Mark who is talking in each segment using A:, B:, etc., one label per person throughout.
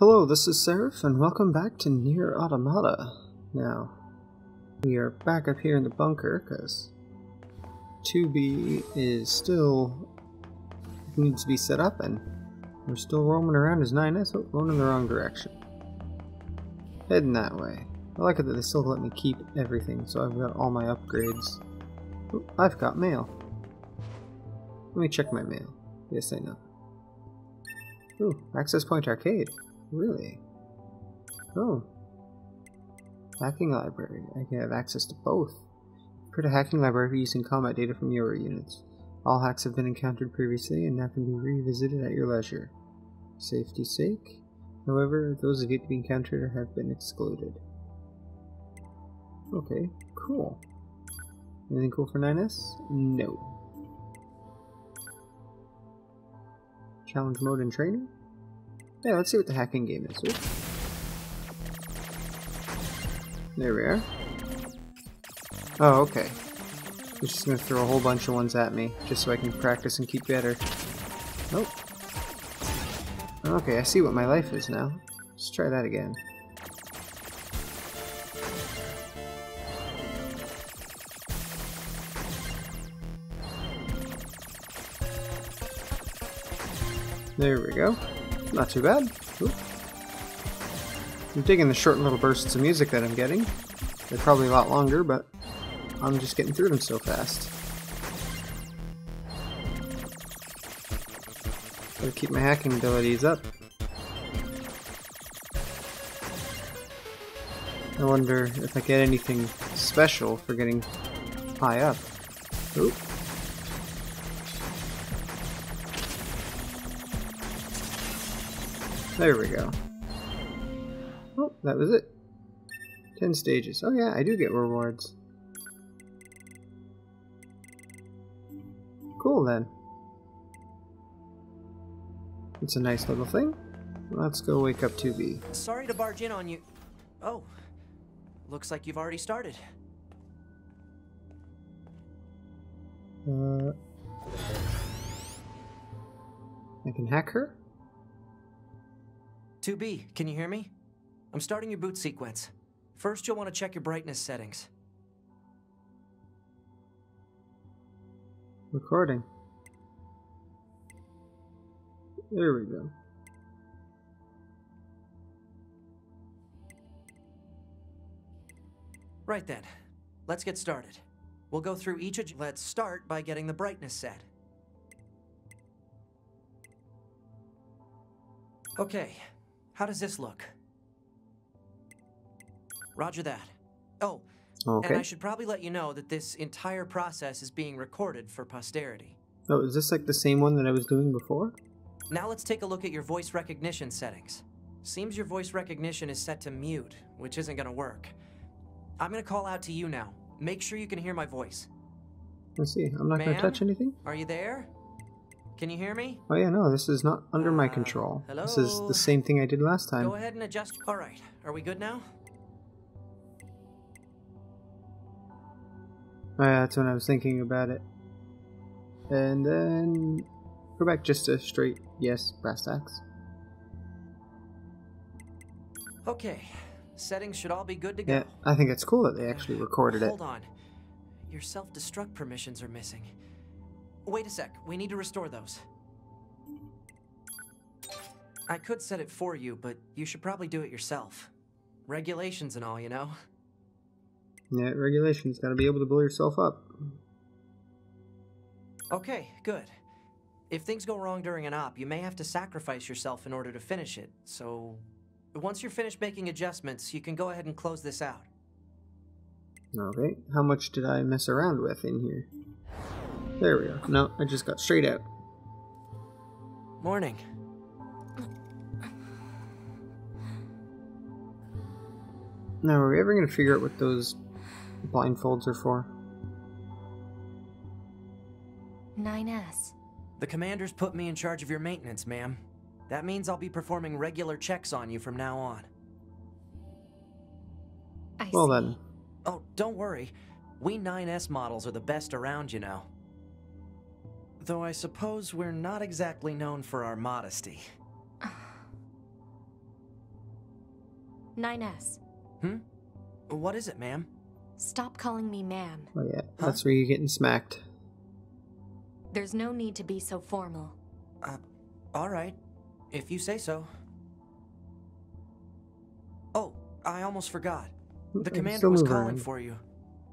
A: Hello, this is Seraph, and welcome back to Nier Automata. Now, we are back up here in the bunker, because 2B is still needs to be set up, and we're still roaming around as 9S, oh, going in the wrong direction. Heading that way. I like it that they still let me keep everything, so I've got all my upgrades. Oh, I've got mail. Let me check my mail. Yes, I know. Ooh, Access Point Arcade. Really? Oh. Hacking library. I can have access to both. Create a hacking library using combat data from your units. All hacks have been encountered previously and now can be revisited at your leisure. Safety's sake. However, those of yet to be encountered have been excluded. Okay, cool. Anything cool for 9S? No. Challenge mode and training? Yeah, let's see what the hacking game is. Oops. There we are. Oh, okay. He's just gonna throw a whole bunch of ones at me, just so I can practice and keep better. Nope. Okay, I see what my life is now. Let's try that again. There we go. Not too bad. I'm digging the short little bursts of music that I'm getting. They're probably a lot longer, but I'm just getting through them so fast. Gotta keep my hacking abilities up. I wonder if I get anything special for getting high up. Oop. There we go. Oh, that was it. Ten stages. Oh yeah, I do get rewards. Cool then. It's a nice little thing. Let's go wake up 2B.
B: Sorry to barge in on you. Oh, looks like you've already started.
A: Uh, I can hack her?
B: 2B, can you hear me? I'm starting your boot sequence. First, you'll want to check your brightness settings.
A: Recording. There we go.
B: Right then, let's get started. We'll go through each of Let's start by getting the brightness set. Okay, how does this look? Roger that. Oh,
A: Okay.
B: and I should probably let you know that this entire process is being recorded for posterity.
A: Oh, is this like the same one that I was doing before?
B: Now let's take a look at your voice recognition settings. Seems your voice recognition is set to mute, which isn't gonna work. I'm gonna call out to you now. Make sure you can hear my voice.
A: Let's see. I'm not gonna touch anything.
B: Are you there? Can you hear me?
A: Oh yeah, no, this is not under my
B: Uh,
A: control. This is the same thing I did last time.
B: Go ahead and adjust. All right. Are we good now?
A: Oh, yeah, that's when I was thinking about it. And then go back just to straight yes, brass tacks.
B: Okay. Settings should all be good to go.
A: Yeah, I think it's cool that they actually recorded it.
B: Hold on. Your self-destruct permissions are missing. Wait a sec. We need to restore those. I could set it for you, but you should probably do it yourself. Regulations and all, you know?
A: Yeah, regulations. Got to be able to blow yourself up.
B: Okay, good. If things go wrong during an op, you may have to sacrifice yourself in order to finish it, so... Once you're finished making adjustments, you can go ahead and close this out.
A: Okay, how much did I mess around with in here? There we go. No, I just got straight out.
B: Morning.
A: Now, are we ever going to figure out what those blindfolds are for?
C: 9S.
B: The commander's put me in charge of your maintenance, ma'am. That means I'll be performing regular checks on you from now on.
C: I
A: Well
C: see.
A: then,
B: Oh, don't worry. We 9S models are the best around, you know. Though I suppose we're not exactly known for our modesty.
C: 9S.
B: Hmm? What is it, ma'am?
C: Stop calling me ma'am.
A: Oh yeah, that's where you're getting smacked.
C: There's no need to be so formal.
B: Uh, alright. If you say so. Oh, I almost forgot. The
A: I'm
B: commander was calling
A: around.
B: for you.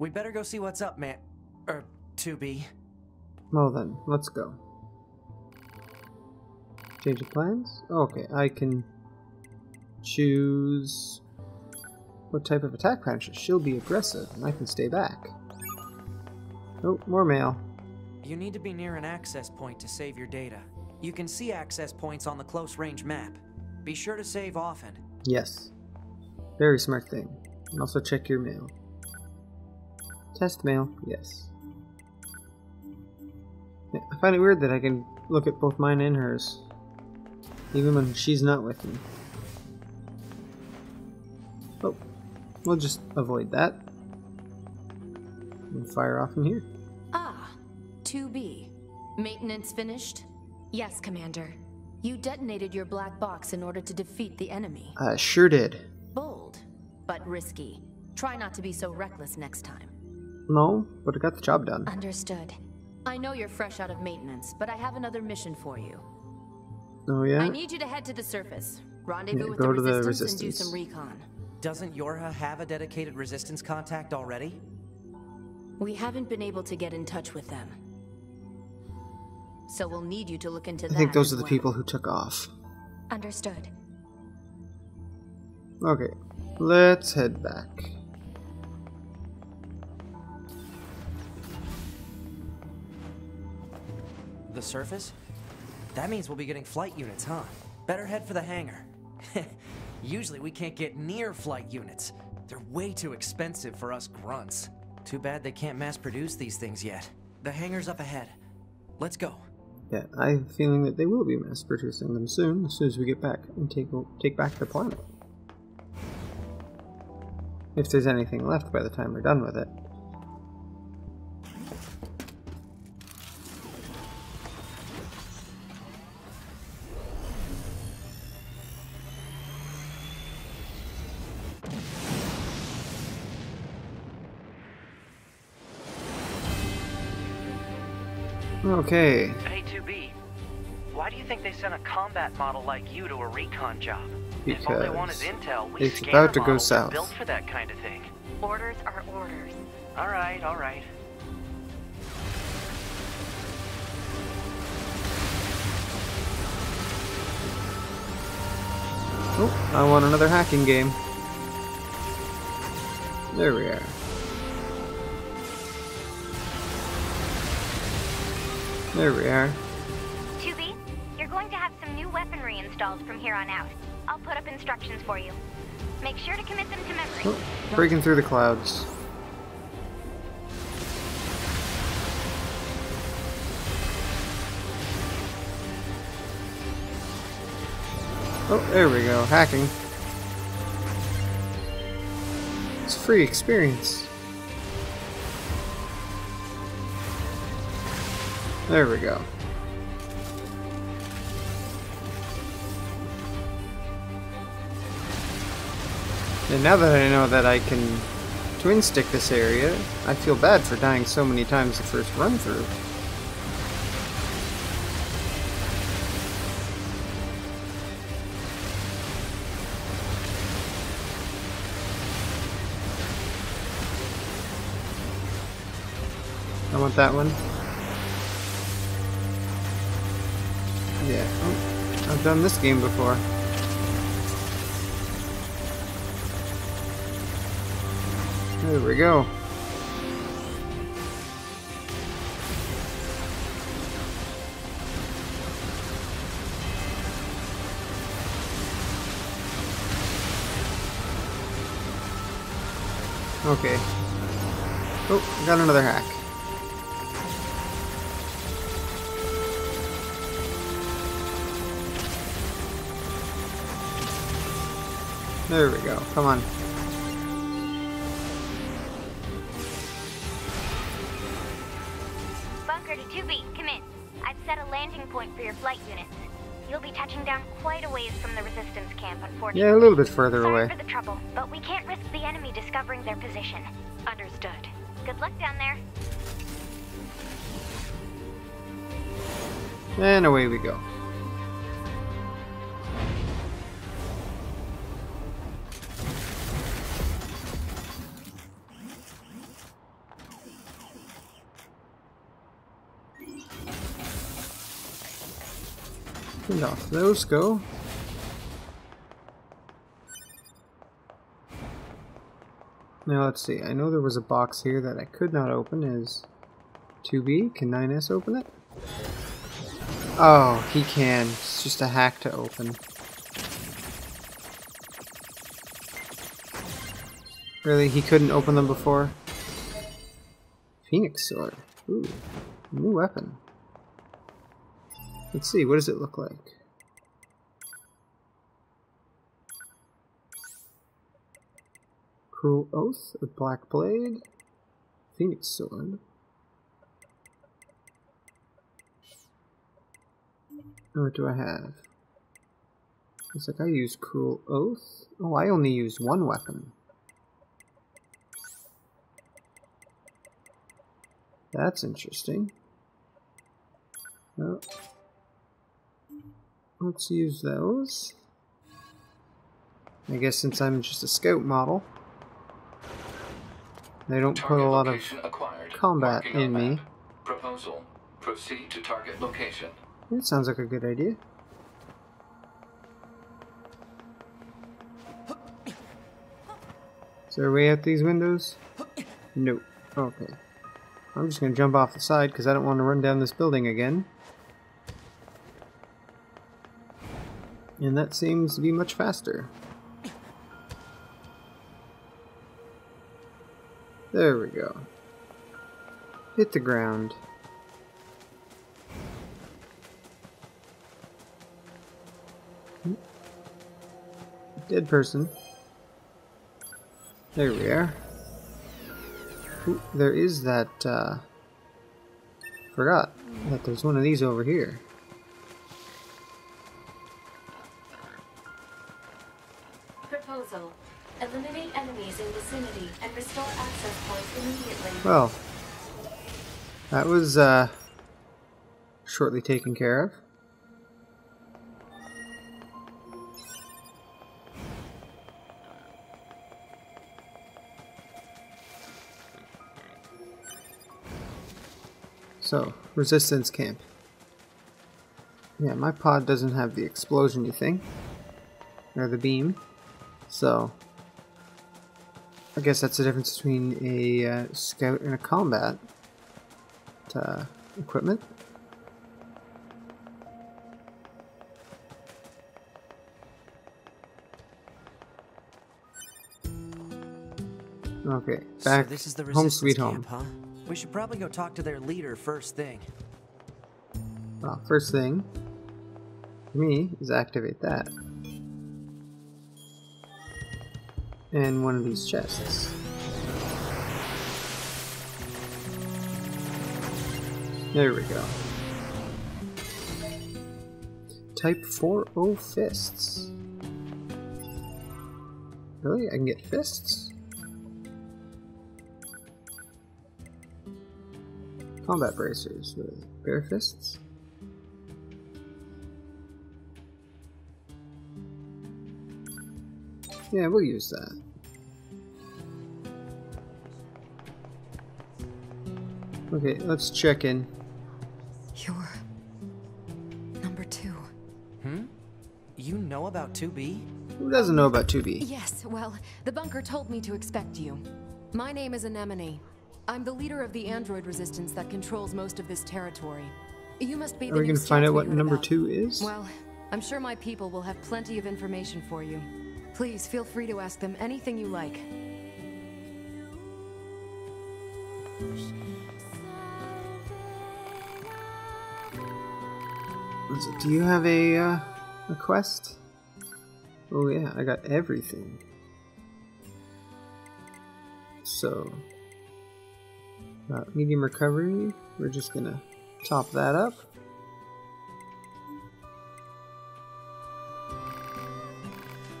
B: We better go see what's up, ma'am. Er, 2B.
A: Well then, let's go. Change of plans? Okay, I can choose what type of attack pattern. She'll be aggressive, and I can stay back. Oh, more mail.
B: You need to be near an access point to save your data. You can see access points on the close range map. Be sure to save often.
A: Yes. Very smart thing. And also check your mail. Test mail, yes. I find it weird that I can look at both mine and hers. Even when she's not with me. Oh, we'll just avoid that. And fire off from here.
C: Ah, 2B. Maintenance finished? Yes, Commander. You detonated your black box in order to defeat the enemy.
A: I sure did.
C: Bold, but risky. Try not to be so reckless next time.
A: No, but I got the job done.
C: Understood. I know you're fresh out of maintenance, but I have another mission for you.
A: Oh yeah?
C: I need you to head to the surface. Rendezvous
A: Yeah,
C: with
A: go
C: the
A: to the
C: resistance, and do some recon.
B: Doesn't Yorha have a dedicated resistance contact already?
C: We haven't been able to get in touch with them. So we'll need you to look into
A: I
C: that.
A: think those are the
C: well.
A: people who took off.
C: Understood.
A: Okay, let's head back.
B: The surface? That means we'll be getting flight units, huh? Better head for the hangar. Usually we can't get near flight units. They're way too expensive for us grunts. Too bad they can't mass produce these things yet. The hangar's up ahead. Let's go.
A: Yeah, I have a feeling that they will be mass producing them soon, as soon as we get back and take take back the planet. If there's anything left by the time we're done with it. Okay,
D: Hey, 2B. Why do you think they sent a combat model like you to a recon job? Because if all they want is intel, we
A: it's about to go south.
D: built for that kind of thing.
C: Orders are orders.
D: All right, all right.
A: Oh, I want another hacking game. There we are. There we are.
E: 2B, you're going to have some new weaponry installed from here on out. I'll put up instructions for you. Make sure to commit them to memory.
A: Oh, breaking through the clouds. Oh, there we go. Hacking. It's a free experience. There we go. And now that I know that I can twin stick this area, I feel bad for dying so many times the first run through. I want that one. Done this game before. There we go. Okay. Oh, got another hack. There we go. Come on.
E: Bunker to 2B, come in. I've set a landing point for your flight units. You'll be touching down quite a ways from the resistance camp, unfortunately.
A: Yeah, a little bit further
E: Sorry
A: away.
E: for the trouble, but we can't risk the enemy discovering their position. Understood. Good luck down there.
A: And away we go. Those go. Now let's see, I know there was a box here that I could not open. Is 2B? Can 9S open it? Oh, he can. It's just a hack to open. Really? He couldn't open them before? Phoenix Sword. Ooh, new weapon. Let's see, what does it look like? Cruel Oath, a Black Blade, Phoenix Sword. What do I have? Looks like I use Cruel Oath. Oh, I only use one weapon. That's interesting. Oh. Let's use those. I guess since I'm just a scout model, they don't put a lot of combat in me.
F: Proposal. Proceed to target location.
A: That sounds like a good idea. Is there a way out these windows? Nope. Okay. I'm just gonna jump off the side because I don't want to run down this building again. And that seems to be much faster. There we go. Hit the ground. Dead person. There we are. Ooh, there is that, uh... Forgot that there's one of these over here. Well, that was, uh... Shortly taken care of. So, resistance camp. Yeah, my pod doesn't have the explosion thing. Or the beam. So, I guess that's the difference between a uh, scout and a combat uh, equipment. Okay, back
B: so this is the
A: home sweet home.
B: camp, huh? We should probably go talk to their leader first thing.
A: Well, first thing for me is activate that. And one of these chests. There we go. Type 4O fists. Really? I can get fists? Combat bracers with bare fists. Yeah, we'll use that. Okay, let's check in.
C: You're number two.
B: Hmm? You know about 2B?
A: Who doesn't know about 2B?
C: Yes, well, the bunker told me to expect you. My name is Anemone. I'm the leader of the android resistance that controls most of this territory. You must be
A: Are
C: the
A: we
C: new
A: gonna find out what number
C: about.
A: two is?
C: Well, I'm sure my people will have plenty of information for you. Please feel free to ask them anything you like.
A: Do you have a, uh, a quest? Oh yeah, I got everything. So, uh, medium recovery, we're just gonna top that up.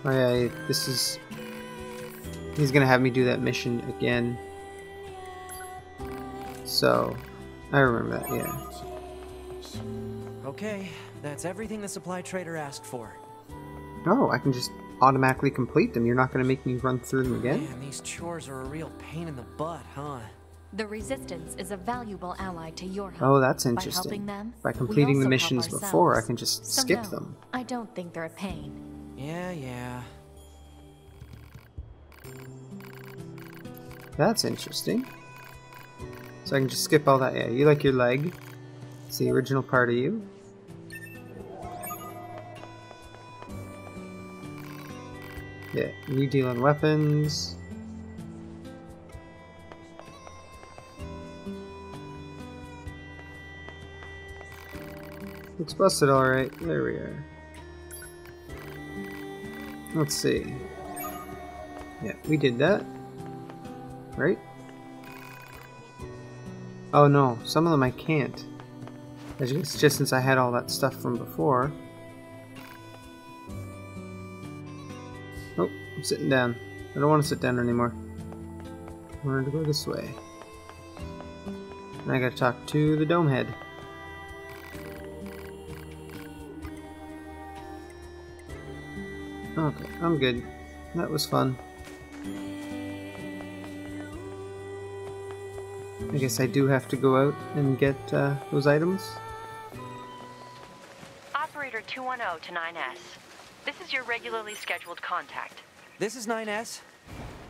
A: Oh yeah, this is... He's gonna have me do that mission again. So, I remember that, yeah.
B: Okay, that's everything the supply trader asked for.
A: Oh, I can just automatically complete them. You're not gonna make me run through them again?
B: Man, these chores are a real pain in the butt, huh?
C: The Resistance is a valuable ally to your help.
A: Oh, that's
C: By
A: interesting.
C: helping them,
A: By completing the missions before, I can just
C: So
A: skip
C: no,
A: them.
C: I don't think they're a pain.
B: Yeah, yeah.
A: That's interesting. So I can just skip all that. Yeah, you like your leg. It's the original part of you. Yeah, you deal in weapons. It's busted alright. There we are. Let's see. Yeah, we did that. Right? Oh no, some of them I can't. I guess just since I had all that stuff from before. Oh, I'm sitting down. I don't want to sit down anymore. I wanted to go this way. And I gotta talk to the dome head. Okay, I'm good. That was fun. I guess I do have to go out and get uh, those items.
G: Operator 210 to 9S. This is your regularly scheduled contact.
B: This is 9S.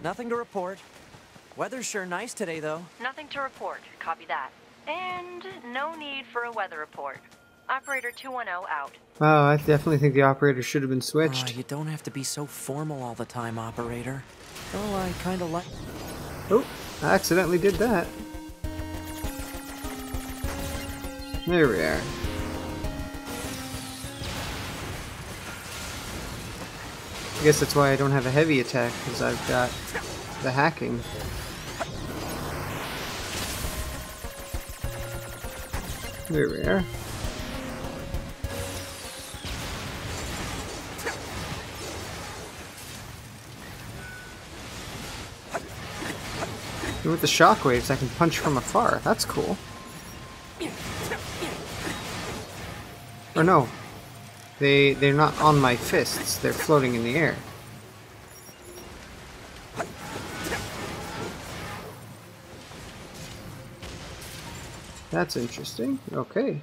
B: Nothing to report. Weather's sure nice today, though.
G: Nothing to report. Copy that. And no need for a weather report. Operator 210 out.
A: Oh, I definitely think the operator should have been
B: Aw,
A: switched.
B: you don't have to be so formal all the time, operator. Oh, I kind of like.
A: Oh, I accidentally did that. There we are. I guess that's why I don't have a heavy attack, because I've got the hacking. There we are. And with the shockwaves, I can punch from afar. That's cool. Or no, they they're not on my fists. They're floating in the air. That's interesting. Okay.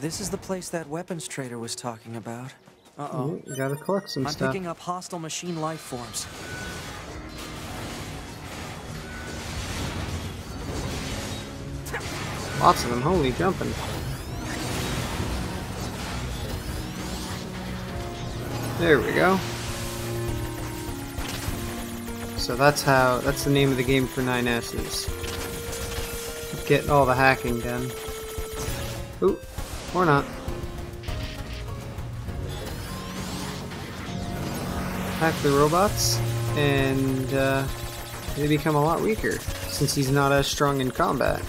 B: This is the place that weapons trader was talking about. Uh
A: Oh, you gotta collect some
B: I'm
A: stuff.
B: picking up hostile machine life forms.
A: Lots of them. Holy jumping. There we go. So that's how, that's the name of the game for 9S's. Get all the hacking done. Ooh, or not. Hack the robots, and uh, they become a lot weaker, since he's not as strong in combat.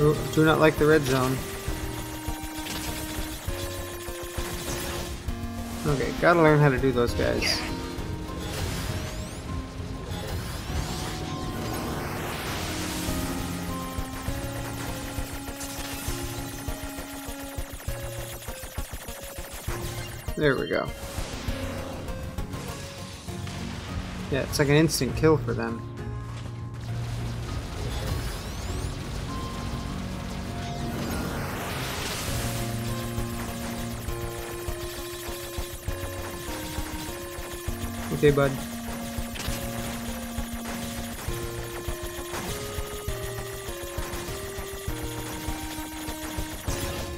A: Ooh, do not like the red zone. Okay, gotta learn how to do those guys. There we go. Yeah, it's like an instant kill for them. Okay, bud.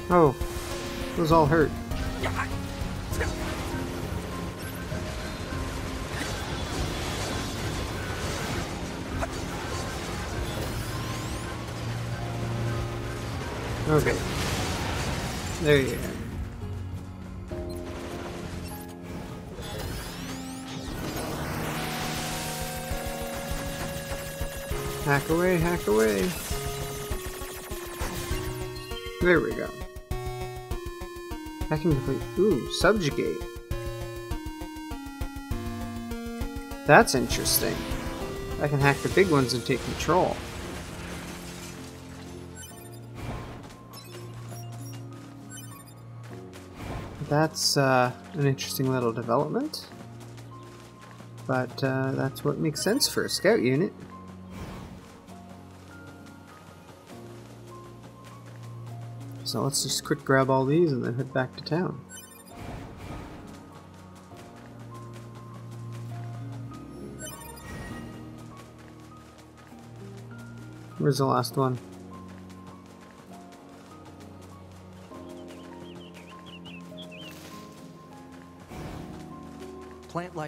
A: Oh, those all hurt. Okay. There you go. Hack away, hack away. There we go. I can complete. Ooh, subjugate. That's interesting. I can hack the big ones and take control. That's uh, an interesting little development. But uh, that's what makes sense for a scout unit. So let's just quick grab all these and then head back to town. Where's the last one?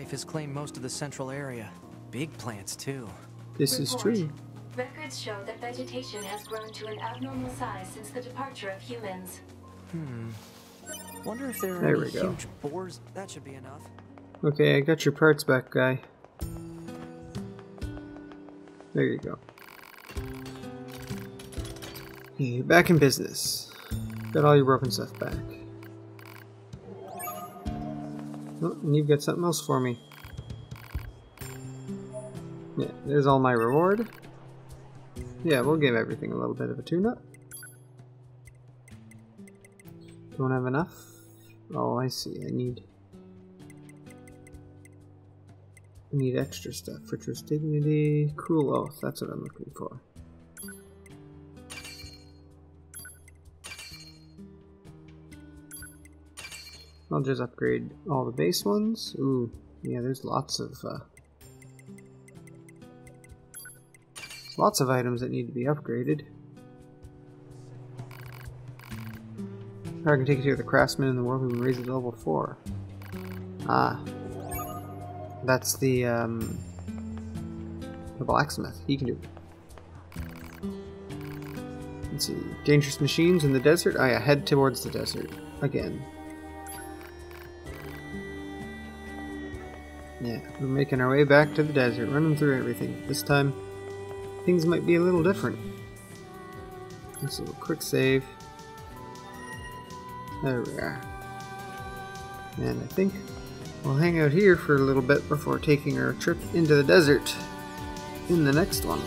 B: Life has claimed most of the central area. Big plants, too.
A: This is true.
C: Records show that vegetation has grown to an abnormal size since the departure of humans.
B: Hmm. Wonder if there are
A: There
B: any
A: we go.
B: huge boars. That should be enough.
A: Okay, I got your parts back, guy. There you go. Okay, back in business. Got all your broken stuff back. Oh, and you've got something else for me. Yeah, there's all my reward. Yeah, we'll give everything a little bit of a tune-up. Don't have enough? Oh, I see. I need... I need extra stuff. Fortress Dignity, Cruel Oath. That's what I'm looking for. I'll just upgrade all the base ones. Ooh, yeah, there's lots of uh, lots of items that need to be upgraded. Or I can take you to the craftsman in the world who can raise it to level 4. Ah. That's the, um, the blacksmith. He can do it. Let's see. Dangerous machines in the desert? Oh yeah, head towards the desert. Again. Yeah, we're making our way back to the desert, running through everything. This time, things might be a little different. Let's do a quick save. There we are. And I think we'll hang out here for a little bit before taking our trip into the desert in the next one.